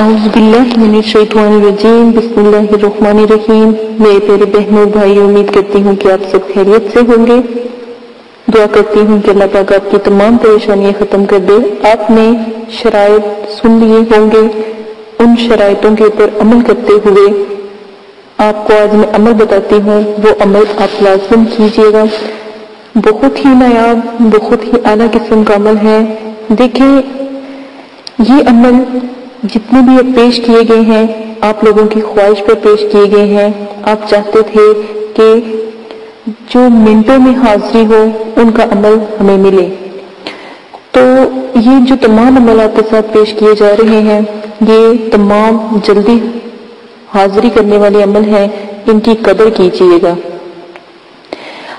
اعوذ باللہ من الشیطان الرجیم، بسم اللہ الرحمن الرحیم۔ میرے پیارے بہنوں بھائی امید کرتی ہوں کہ آپ سب خیریت سے ہوں گے۔ دعا کرتی ہوں کہ اللہ پاک آپ کی تمام پریشانیاں ختم کر دے۔ آپ نے شرائط سن لیے ہوں گے۔ ان شرائطوں کے اوپر عمل کرتے ہوئے آپ کو آج میں عمل بتاتی ہوں۔ وہ عمل آپ لازم کیجیے گا۔ بہت ہی نایاب، بہت ہی اعلیٰ قسم کا عمل ہے۔ دیکھیں، یہ عمل جتنے بھی پیش کیے گئے ہیں، آپ لوگوں کی خواہش پر پیش کیے گئے ہیں۔ آپ چاہتے تھے کہ جو منٹوں میں حاضری ہو، ان کا عمل ہمیں ملے۔ تو یہ جو تمام عمل آپ کے ساتھ پیش کیے جا رہے ہیں، یہ تمام جلدی حاضری کرنے والے عمل ہیں، ان کی قدر کیجیے گا۔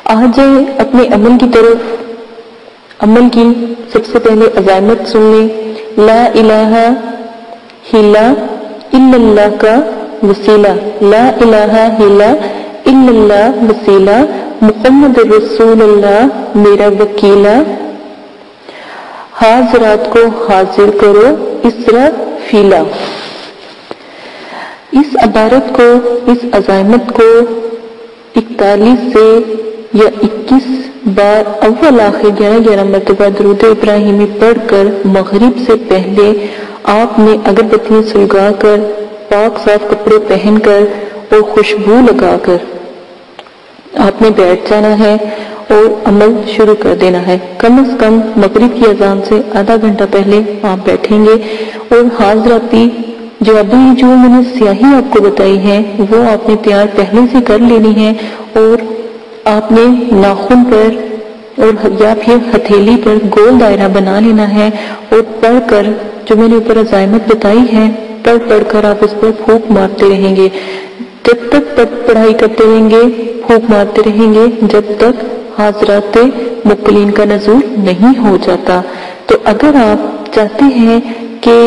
آج اپنے عمل کی طرف، عمل کی سب سے پہلے عزائمت سن لیں لا الہ ہلا الا اللہ کا وسیلہ لا الہ ہلا الا اللہ وسیلہ محمد رسول اللہ میرا وکیلہ حاضرات کو حاضر کرو، اسرا فیلا. اس عبارت کو، اس عزائمت کو اکتالیس سے یا اکیس بار اول آخر گیارہ گیارہ مرتبہ درود ابراہیمی پڑھ کر مغرب سے پہلے آپ نے اگربتیاں سلگا کر پاک صاف کپڑے پہن کر اور خوشبو لگا کر آپ نے بیٹھ جانا ہے اور عمل شروع کر دینا ہے۔ کم از کم مغرب کی اذان سے آدھا گھنٹہ پہلے آپ بیٹھیں گے اور حاضراتی جو ابھی جو میں نے سیاہی آپ کو بتائی ہے وہ آپ نے تیار پہلے سے کر لینی ہے اور آپ نے ناخن پر اور یا پھر ہتھیلی پر گول دائرہ بنا لینا ہے اور پڑھ کر جو میں نے اوپر عزائمت بتائی ہے پڑھ پڑھ کر آپ اس پر پھوک مارتے رہیں گے۔ جب تک پڑھائی کرتے رہیں گے پھوک مارتے رہیں گے، جب تک حاضرات مقلین کا نزول نہیں ہو جاتا۔ تو اگر آپ چاہتے ہیں کہ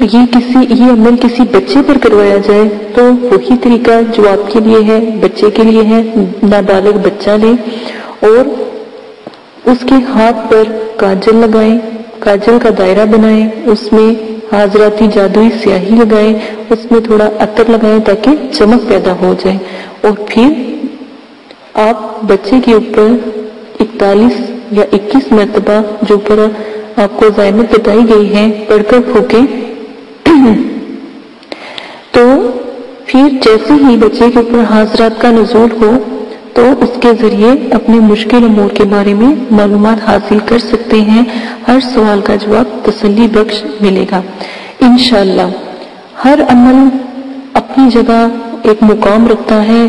یہ کسی یہ عمل کسی بچے پر کروایا جائے، تو وہی طریقہ جو آپ کے لیے ہے، بچے کے لیے ہے، نابالغ بچہ لیں اور اس کے ہاتھ پر کاجل لگائیں۔ کاجل کا دائرہ بنائیں، اس میں حاضراتی جادوئی سیاہی لگائیں، اس میں تھوڑا عطر لگائیں تاکہ چمک پیدا ہو جائے۔ اور پھر آپ بچے کے اوپر اکتالیس یا اکیس مرتبہ جو پر آپ کو زائمت بتائی گئی ہے پڑھ کر پھوکیں تو پھر جیسے ہی بچے کے اوپر حاضرات کا نزول ہو تو اس کے ذریعے اپنے مشکل امور کے بارے میں معلومات حاصل کر سکتے ہیں۔ ہر سوال کا جواب تسلی بخش ملے گا۔ انشاءاللہ، ہر عمل اپنی جگہ ایک مقام رکھتا ہے۔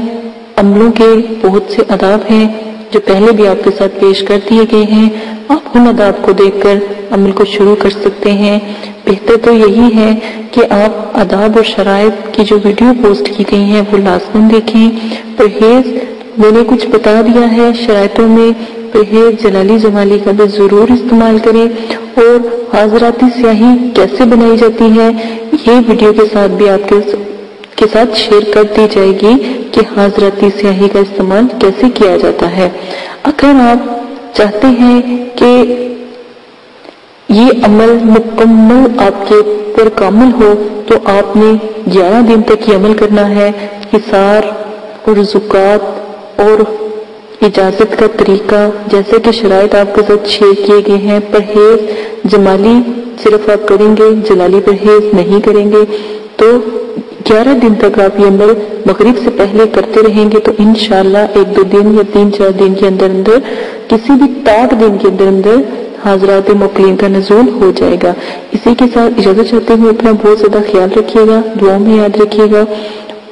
عملوں کے بہت سے اداب ہیں جو پہلے بھی آپ کے ساتھ پیش کر دیے گئے ہیں۔ آپ ان اداب کو دیکھ کر عمل کو شروع کر سکتے ہیں۔ بہتر تو یہی ہے کہ آپ اداب اور شرائط کی جو ویڈیو پوسٹ کی گئی ہیں وہ لازمن دیکھیں۔ پرہیز میں نے کچھ بتا دیا ہے، شرائطوں میں پرہیز جلالی جمالی کا بھی ضرور استعمال کریں اور حاضراتی سیاہی کیسے بنائی جاتی ہے یہ ویڈیو کے ساتھ بھی آپ کے ساتھ شیئر کر دی جائے گی کہ حاضراتی سیاہی کا استعمال کیسے کیا جاتا ہے۔ اگر آپ چاہتے ہیں کہ یہ عمل مکمل آپ کے پر کامل ہو، تو آپ نے گیارہ دن تک یہ عمل کرنا ہے، حصار اور زکات اور اجازت کا طریقہ، جیسے کہ شرائط آپ کے ساتھ شیئر کیے گئے ہیں، پرہیز جمالی صرف آپ کریں گے، جلالی پرہیز نہیں کریں گے۔ تو گیارہ دن تک آپ یہ عمل مغرب سے پہلے کرتے رہیں گے، تو انشاءاللہ ایک دو دن یا تین چار دن کے اندر اندر، کسی بھی تاک دن کے اندر اندر حاضرات مقلین کا نزول ہو جائے گا۔ اسی کے ساتھ اجازت چاہتے ہوئے اپنا بہت زیادہ خیال رکھیے گا دعا میں یاد رکھیے گا۔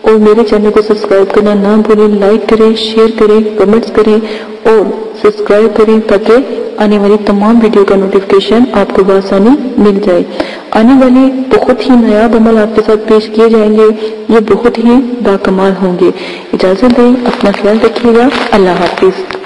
اور میرے چینل کو سبسکرائب کرنا نہ بھولیں۔ لائک کریں شیئر کریں کمنٹس کریں اور سبسکرائب کریں تاکہ آنے والی تمام ویڈیو کا نوٹیفکیشن آپ کو بآسانی مل جائے۔ آنے والے بہت ہی نایاب عمل آپ کے ساتھ پیش کیے جائیں گے۔ یہ بہت ہی باکمال ہوں گے۔ اجازت دیں، اپنا خیال رکھیے گا۔ اللہ حافظ۔